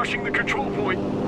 rushing the control point.